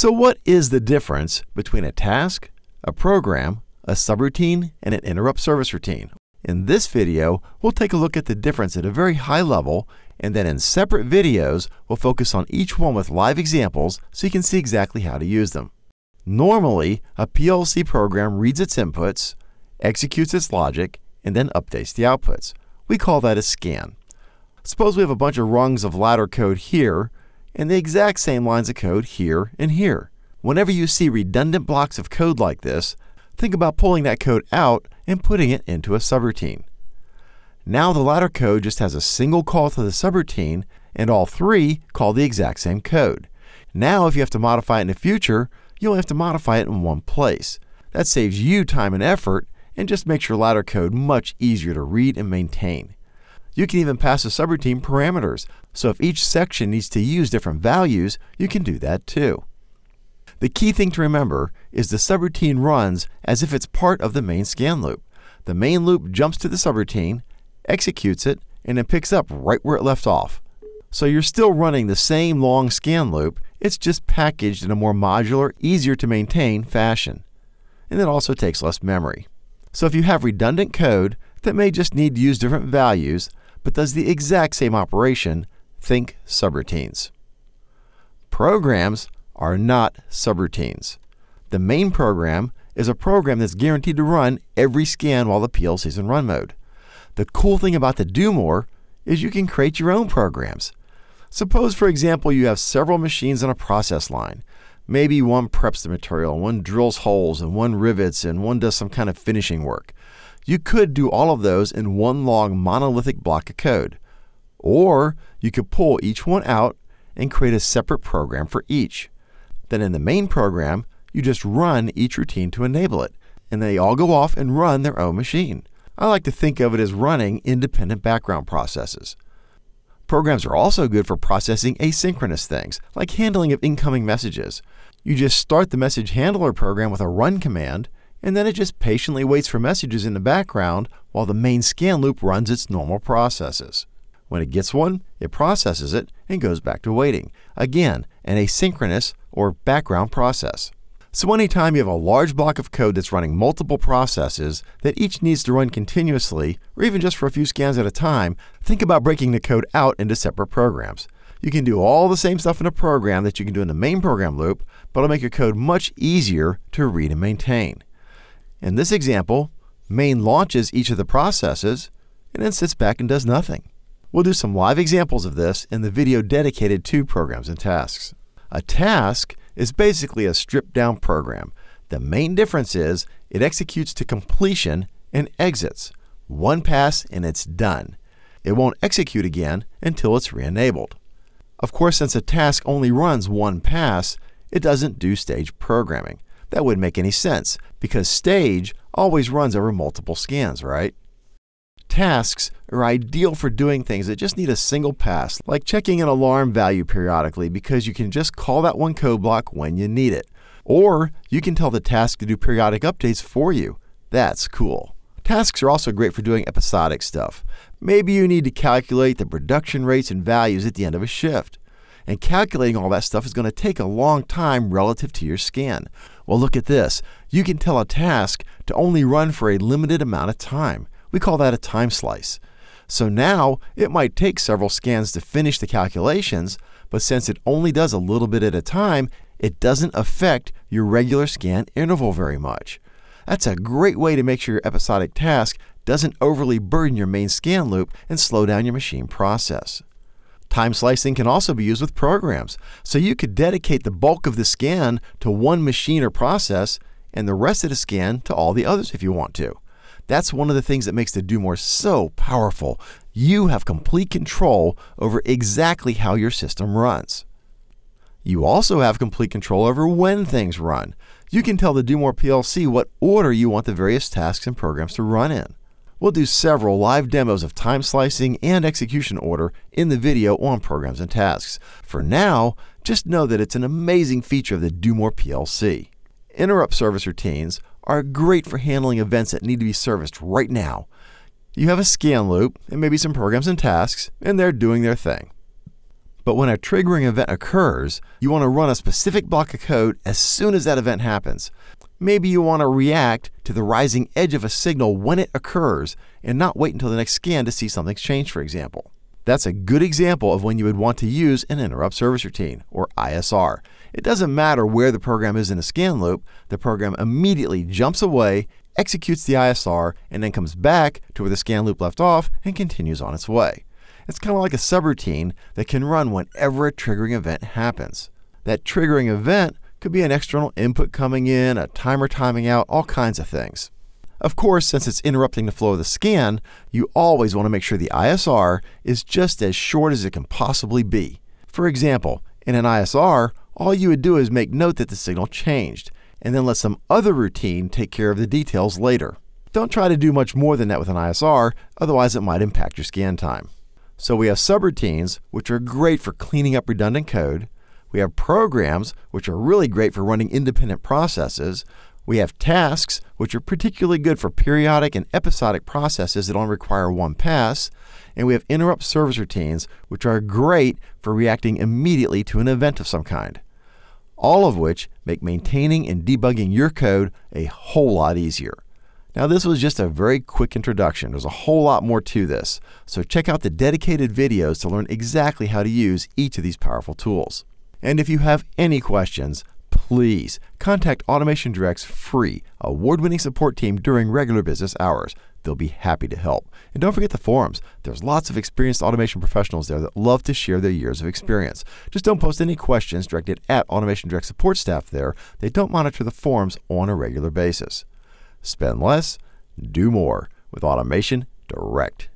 So what is the difference between a task, a program, a subroutine, and an interrupt service routine? In this video, we'll take a look at the difference at a very high level, and then in separate videos, we'll focus on each one with live examples so you can see exactly how to use them. Normally, a PLC program reads its inputs, executes its logic, and then updates the outputs. We call that a scan. Suppose we have a bunch of rungs of ladder code here, and the exact same lines of code here and here. Whenever you see redundant blocks of code like this, think about pulling that code out and putting it into a subroutine. Now the ladder code just has a single call to the subroutine, and all three call the exact same code. Now, if you have to modify it in the future, you only have to modify it in one place. That saves you time and effort and just makes your ladder code much easier to read and maintain. You can even pass the subroutine parameters, so if each section needs to use different values, you can do that too. The key thing to remember is the subroutine runs as if it's part of the main scan loop. The main loop jumps to the subroutine, executes it, and then picks up right where it left off. So you're still running the same long scan loop, it's just packaged in a more modular, easier to maintain fashion. And it also takes less memory. So if you have redundant code that may just need to use different values, but does the exact same operation, think subroutines. Programs are not subroutines. The main program is a program that's guaranteed to run every scan while the PLC is in run mode. The cool thing about the Do More is you can create your own programs. Suppose, for example, you have several machines on a process line. Maybe one preps the material, one drills holes, and one rivets, and one does some kind of finishing work. You could do all of those in one long monolithic block of code. Or you could pull each one out and create a separate program for each. Then in the main program, you just run each routine to enable it, and they all go off and run their own machine. I like to think of it as running independent background processes. Programs are also good for processing asynchronous things, like handling of incoming messages. You just start the message handler program with a run command, and then it just patiently waits for messages in the background while the main scan loop runs its normal processes. When it gets one, it processes it and goes back to waiting. Again, an asynchronous or background process. So anytime you have a large block of code that's running multiple processes that each needs to run continuously, or even just for a few scans at a time, think about breaking the code out into separate programs. You can do all the same stuff in a program that you can do in the main program loop, but it'll make your code much easier to read and maintain. In this example, main launches each of the processes and then sits back and does nothing. We'll do some live examples of this in the video dedicated to programs and tasks. A task is basically a stripped down program. The main difference is it executes to completion and exits. One pass and it's done. It won't execute again until it's re-enabled. Of course, since a task only runs one pass, it doesn't do stage programming. That wouldn't make any sense because stage always runs over multiple scans, right? Tasks are ideal for doing things that just need a single pass, like checking an alarm value periodically because you can just call that one code block when you need it. Or you can tell the task to do periodic updates for you. That's cool. Tasks are also great for doing episodic stuff. Maybe you need to calculate the production rates and values at the end of a shift. And calculating all that stuff is going to take a long time relative to your scan. Well, look at this. You can tell a task to only run for a limited amount of time. We call that a time slice. So now it might take several scans to finish the calculations, but since it only does a little bit at a time, it doesn't affect your regular scan interval very much. That's a great way to make sure your episodic task doesn't overly burden your main scan loop and slow down your machine process. Time slicing can also be used with programs, so you could dedicate the bulk of the scan to one machine or process and the rest of the scan to all the others if you want to. That's one of the things that makes the Do More so powerful. You have complete control over exactly how your system runs. You also have complete control over when things run. You can tell the Do More PLC what order you want the various tasks and programs to run in. We'll do several live demos of time slicing and execution order in the video on programs and tasks. For now, just know that it's an amazing feature of the Do More PLC. Interrupt service routines are great for handling events that need to be serviced right now. You have a scan loop and maybe some programs and tasks, and they're doing their thing. But when a triggering event occurs, you want to run a specific block of code as soon as that event happens. Maybe you want to react to the rising edge of a signal when it occurs and not wait until the next scan to see something's changed, for example. That's a good example of when you would want to use an interrupt service routine, or ISR. It doesn't matter where the program is in a scan loop, the program immediately jumps away, executes the ISR, and then comes back to where the scan loop left off and continues on its way. It's kind of like a subroutine that can run whenever a triggering event happens. That triggering event could be an external input coming in, a timer timing out, all kinds of things. Of course, since it's interrupting the flow of the scan, you always want to make sure the ISR is just as short as it can possibly be. For example, in an ISR, all you would do is make note that the signal changed, and then let some other routine take care of the details later. Don't try to do much more than that with an ISR, otherwise it might impact your scan time. So we have subroutines, which are great for cleaning up redundant code. We have programs, which are really great for running independent processes. We have tasks, which are particularly good for periodic and episodic processes that only require one pass. And we have interrupt service routines, which are great for reacting immediately to an event of some kind. All of which make maintaining and debugging your code a whole lot easier. Now, this was just a very quick introduction. There's a whole lot more to this. So, check out the dedicated videos to learn exactly how to use each of these powerful tools. And if you have any questions, please contact Automation Direct's free, award winning support team during regular business hours. They'll be happy to help. And don't forget the forums. There's lots of experienced automation professionals there that love to share their years of experience. Just don't post any questions directed at Automation Direct support staff there. They don't monitor the forums on a regular basis. Spend less, do more with Automation Direct.